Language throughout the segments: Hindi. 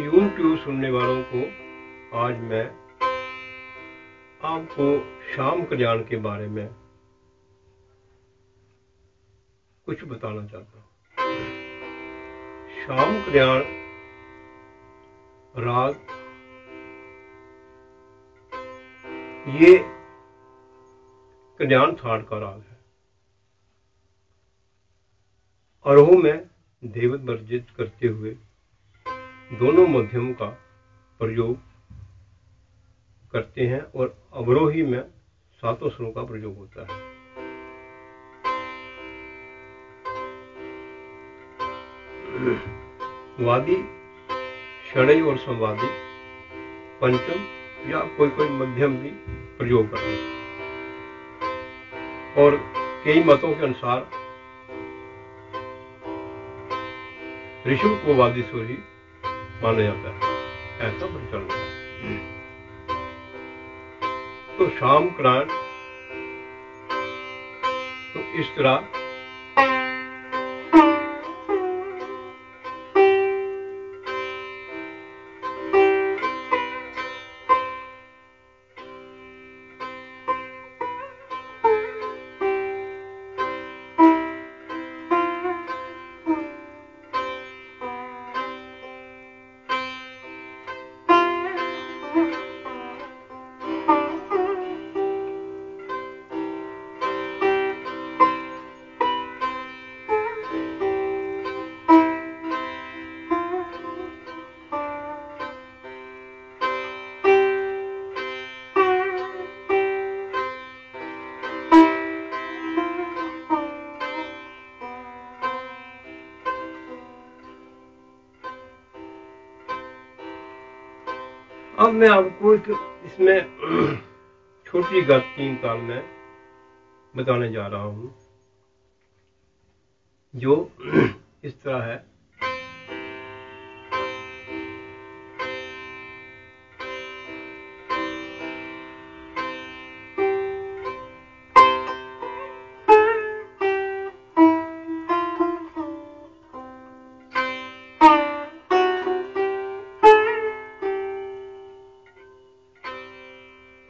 यूट्यूब सुनने वालों को आज मैं आपको शाम कल्याण के बारे में कुछ बताना चाहता हूँ। शाम कल्याण राग ये कल्याण थाट का राग है। अरोह में देवत वर्जित करते हुए दोनों मध्यम का प्रयोग करते हैं और अवरोही में सातों स्वरों का प्रयोग होता है। वादी षडय और संवादी, पंचम या कोई कोई मध्यम भी प्रयोग करते हैं। और कई मतों के अनुसार ऋषभ को वादी स्वर ही माना जाता है ऐसा प्रचलन है तो शाम क्रांत तो इस तरह अब मैं आपको एक इसमें छोटी गत तीन ताल में बताने जा रहा हूँ, जो इस तरह है।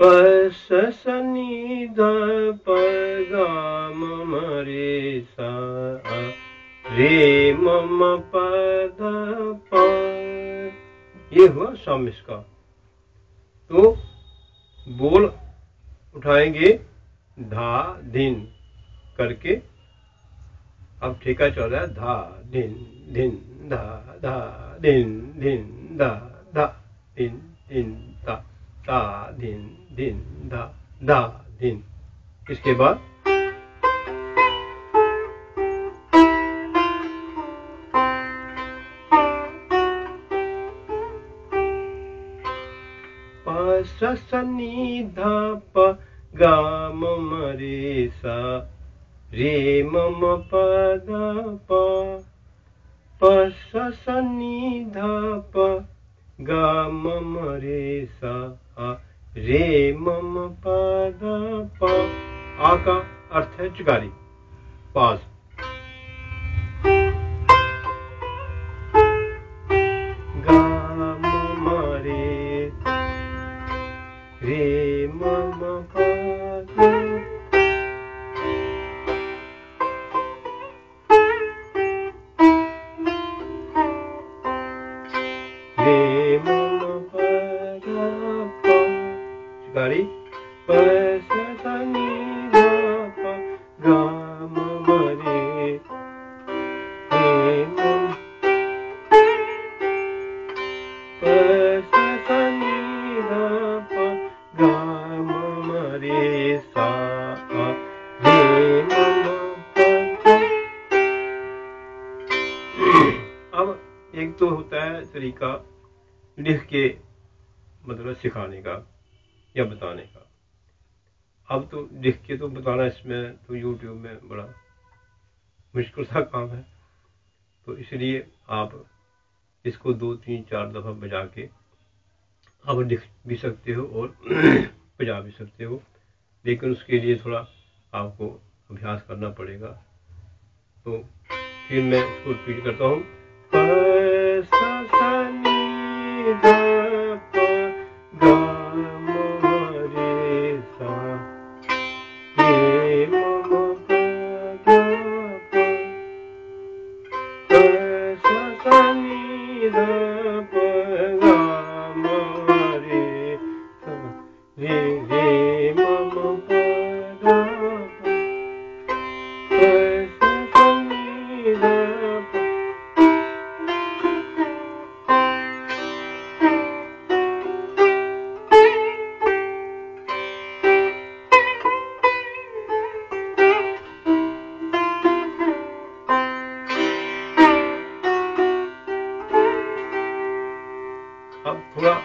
सनी द पगाम रे सा रे मम प ये हुआ शाम इसका तो बोल उठाएँगे धा दिन करके अब ठेका चल रहा है धा दिन दिन धा धा दिन दिन धा धा दिन दिन धा दिन दिन, दा धा दिन। इसके बाद? सनी धा प गा मम रे सा रे मम पद प प सनी धा प गा मम रे सा रे मम पद प। आ का अर्थ है चुकारी पास तरीका लिख के मतलब सिखाने का या बताने का। अब तो लिख के तो बताना इसमें तो यूट्यूब में बड़ा मुश्किल सा काम है। तो इसलिए आप इसको दो, तीन, चार दफ़ा बजा के आप लिख भी सकते हो और बजा भी सकते हो। लेकिन उसके लिए थोड़ा आपको अभ्यास करना पड़ेगा। तो फिर मैं इसको रिपीट करता हूँ।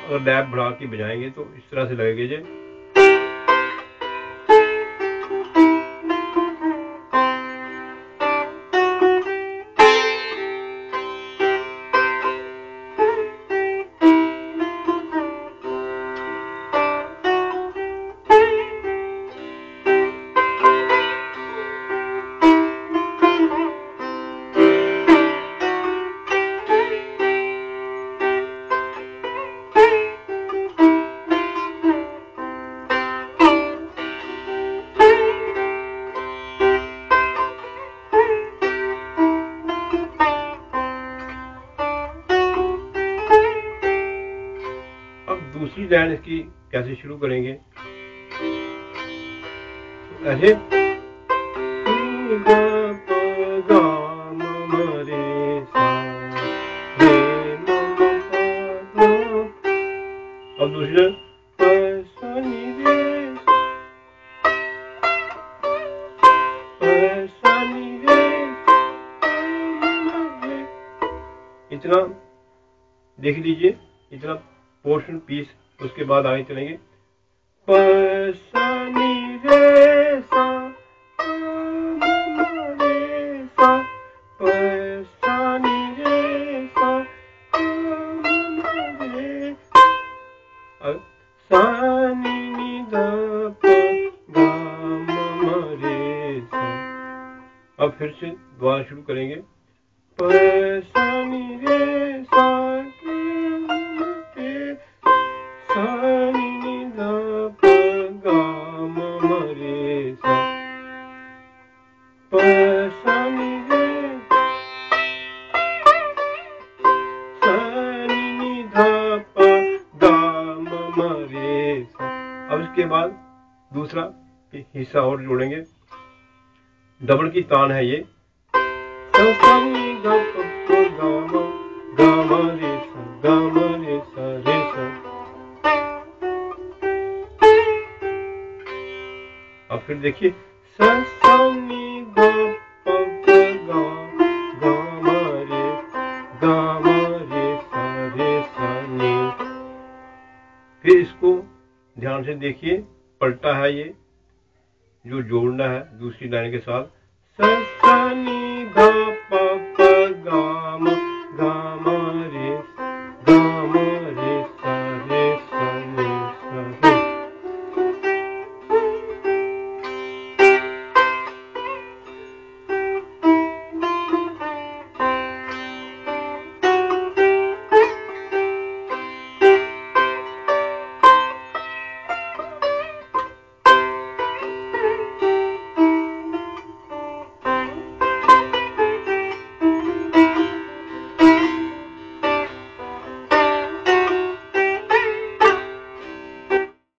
अगर डैप बढ़ा के बजाएँगे तो इस तरह से लगेगा जे दूसरी लाइन इसकी कैसे शुरू करेंगे? तो ऐसे अब दूसरी लाइन इतना देख लीजिए इतना पोर्शन पीस उसके बाद आगे चलेंगे। अब फिर से दोबारा शुरू करेंगे। बाद दूसरा हिस्सा और जोड़ेंगे। डबल की तान है ये। अब फिर देखिए। फिर ध्यान से देखिए पलटा है ये जो जोड़ना है दूसरी लाइन के साथ।